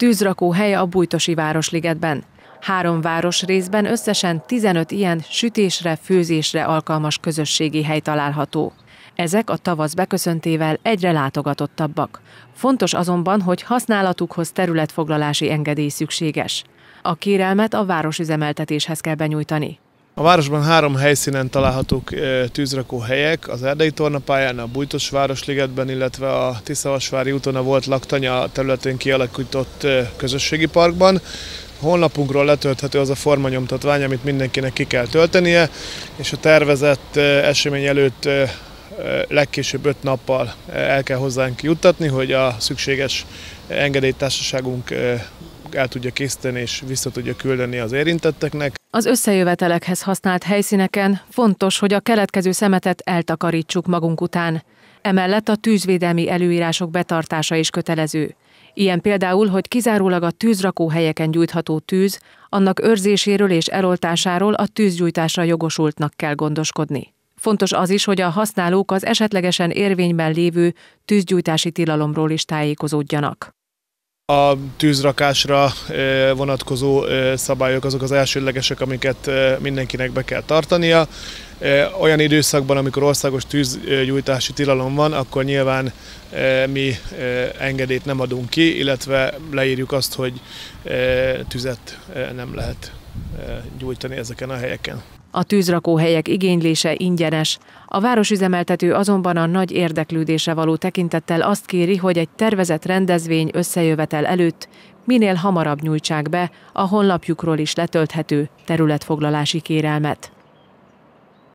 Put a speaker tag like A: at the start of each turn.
A: Tűzrakó hely a Bújtosi Városligetben. Három város részben összesen 15 ilyen sütésre, főzésre alkalmas közösségi hely található. Ezek a tavasz beköszöntével egyre látogatottabbak. Fontos azonban, hogy használatukhoz területfoglalási engedély szükséges. A kérelmet a városüzemeltetéshez kell benyújtani.
B: A városban három helyszínen találhatók tűzrakó helyek, az Erdei tornapályán, a Bújtos Városligetben, illetve a Tiszavasvári úton a volt laktanya területén kialakított közösségi parkban. Honlapunkról letölthető az a formanyomtatvány, amit mindenkinek ki kell töltenie, és a tervezett esemény előtt legkésőbb öt nappal el kell hozzánk juttatni, hogy a szükséges engedélytársaságunk el tudja készíteni és vissza tudja küldeni az érintetteknek.
A: Az összejövetelekhez használt helyszíneken fontos, hogy a keletkező szemetet eltakarítsuk magunk után. Emellett a tűzvédelmi előírások betartása is kötelező. Ilyen például, hogy kizárólag a tűzrakó helyeken gyújtható tűz, annak őrzéséről és eloltásáról a tűzgyújtásra jogosultnak kell gondoskodni. Fontos az is, hogy a használók az esetlegesen érvényben lévő tűzgyújtási tilalomról is tájékozódjanak.
B: A tűzrakásra vonatkozó szabályok azok az elsődlegesek, amiket mindenkinek be kell tartania. Olyan időszakban, amikor országos tűzgyújtási tilalom van, akkor nyilván mi engedélyt nem adunk ki, illetve leírjuk azt, hogy tüzet nem lehet gyújtani ezeken a helyeken.
A: A tűzrakóhelyek igénylése ingyenes. A városüzemeltető azonban a nagy érdeklődésre való tekintettel azt kéri, hogy egy tervezett rendezvény összejövetel előtt minél hamarabb nyújtsák be a honlapjukról is letölthető területfoglalási kérelmet.